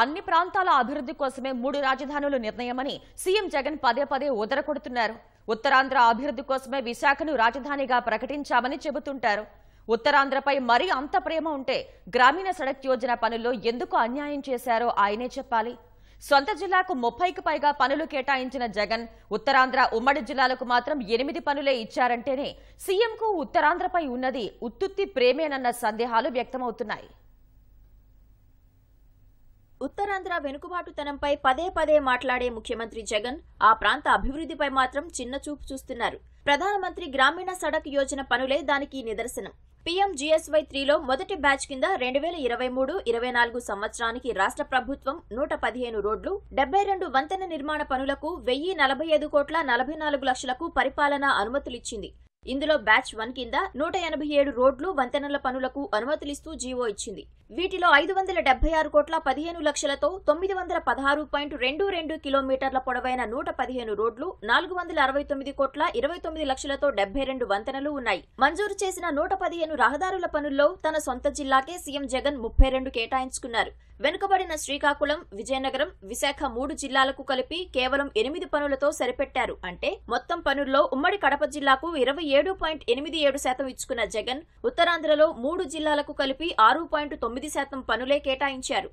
అన్ని ప్రాంతాల అభివృద్ధి కోసమే మూడు రాజధానులు నిర్ణయమని సీఎం జగన్ పదే పదే ఉదరకొడుతున్నారు ఉత్తరాంధ్ర అభివృద్ధి కోసమే విశాఖను రాజధానిగా ప్రకటించామని చెబుతుంటారు. ఉత్తరాంధ్రపై మరీ అంత ప్రేమ ఉంటే గ్రామీణ సడక్ యోజన పనుల్లో ఎందుకు అన్యాయం చేశారో ఆయనే చెప్పాలి. సొంత జిల్లాకు ముప్పైకి పైగా పనులు కేటాయించిన జగన్ ఉత్తరాంధ్ర ఉమ్మడి జిల్లాలకు మాత్రం ఎనిమిది పనులే ఇచ్చారంటేనే సీఎంకు ఉత్తరాంధ్రపై ఉన్నది ఉత్తుత్తి ప్రేమేనన్న సందేహాలు వ్యక్తమవుతున్నాయి. ఉత్తరాంధ్ర వెనుకబాటుతనంపై పదే పదే మాట్లాడే ముఖ్యమంత్రి జగన్ ఆ ప్రాంత అభివృద్ధిపై మాత్రం చిన్న చూపు చూస్తున్నారు. ప్రధానమంత్రి గ్రామీణ సడక్ యోజన పనులే దానికి నిదర్శనం. పీఎం జీఎస్వై త్రీలో మొదటి బ్యాచ్ కింద రెండు వేల ఇరవై మూడు ఇరవై నాలుగు సంవత్సరానికి రాష్ట్ర ప్రభుత్వం నూట పదిహేను రోడ్లు డెబ్బై రెండు వంతెన నిర్మాణ పనులకు వెయ్యి నలభై ఐదు కోట్ల నలభై నాలుగు లక్షలకు పరిపాలనా అనుమతులిచ్చింది. ఇందులో బ్యాచ్ వన్ కింద నూట ఎనభై ఏడు రోడ్లు వంతెనల పనులకు అనుమతులిస్తూ జీవో ఇచ్చింది. వీటిలో ఐదు వందల డెబ్బై ఆరు కోట్ల పదిహేను లక్షలతో తొమ్మిది వందల పదహారు పాయింట్ రెండు రెండు కిలోమీటర్ల పొడవైన నూట పదిహేను రోడ్లు నాలుగు వందల అరవై తొమ్మిది కోట్ల ఇరవై తొమ్మిది లక్షలతో డెబ్బై రెండు వంతెనలు ఉన్నాయి. మంజూరు చేసిన నూట పదిహేను రహదారుల పనుల్లో తన సొంత జిల్లాకే సీఎం జగన్ ముప్పై రెండు కేటాయించుకున్నారు. వెనుకబడిన శ్రీకాకుళం విజయనగరం విశాఖ మూడు జిల్లాలకు కలిపి కేవలం ఎనిమిది పనులతో సరిపెట్టారు. అంటే మొత్తం పనుల్లో ఉమ్మడి కడప జిల్లాకు ఇరవై ఏడు పాయింట్ ఎనిమిది ఏడు శాతం ఇచ్చుకున్న జగన్ ఉత్తరాంధ్రలో మూడు జిల్లాలకు కలిపి ఆరు పాయింట్ తొమ్మిది శాతం పనులే కేటాయించారు.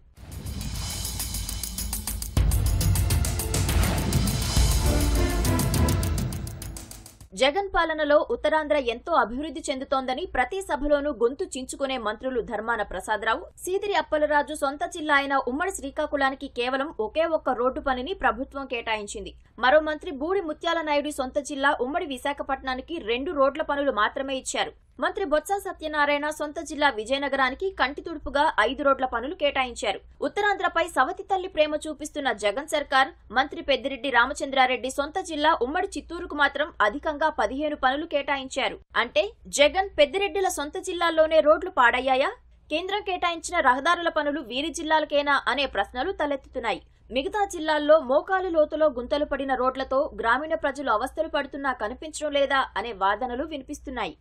జగన్ పాలనలో ఉత్తరాంధ్ర ఎంతో అభివృద్ధి చెందుతోందని ప్రతి సభలోనూ గొంతు చించుకునే మంత్రులు ధర్మాన ప్రసాదరావు. సీదిరి అప్పలరాజు సొంత జిల్లా అయిన ఉమ్మడి శ్రీకాకుళానికి కేవలం ఒకే ఒక్క రోడ్డు పనిని ప్రభుత్వం కేటాయించింది. మరో మంత్రి బూడి ముత్యాల నాయుడు సొంత జిల్లా ఉమ్మడి విశాఖపట్నానికి రెండు రోడ్ల పనులు మాత్రమే ఇచ్చారు. మంత్రి బొత్స సత్యనారాయణ సొంత జిల్లా విజయనగరానికి కంటి తుడుపుగా ఐదు రోడ్ల పనులు కేటాయించారు. ఉత్తరాంధ్రపై సవతి తల్లి ప్రేమ చూపిస్తున్న జగన్ సర్కార్ మంత్రి పెద్దిరెడ్డి రామచంద్రారెడ్డి సొంత జిల్లా ఉమ్మడి చిత్తూరుకు మాత్రం అధికంగా పదిహేను పనులు కేటాయించారు. అంటే జగన్ పెద్దిరెడ్డిల సొంత జిల్లాల్లోనే రోడ్లు పాడయ్యాయా? కేంద్రం కేటాయించిన రహదారుల పనులు వీరి జిల్లాలకేనా అనే ప్రశ్నలు తలెత్తుతున్నాయి. మిగతా జిల్లాల్లో మోకాలు లోతులో గుంతలు పడిన రోడ్లతో గ్రామీణ ప్రజలు అవస్థలు పడుతున్నా కనిపించడం లేదా అనే వాదనలు వినిపిస్తున్నాయి.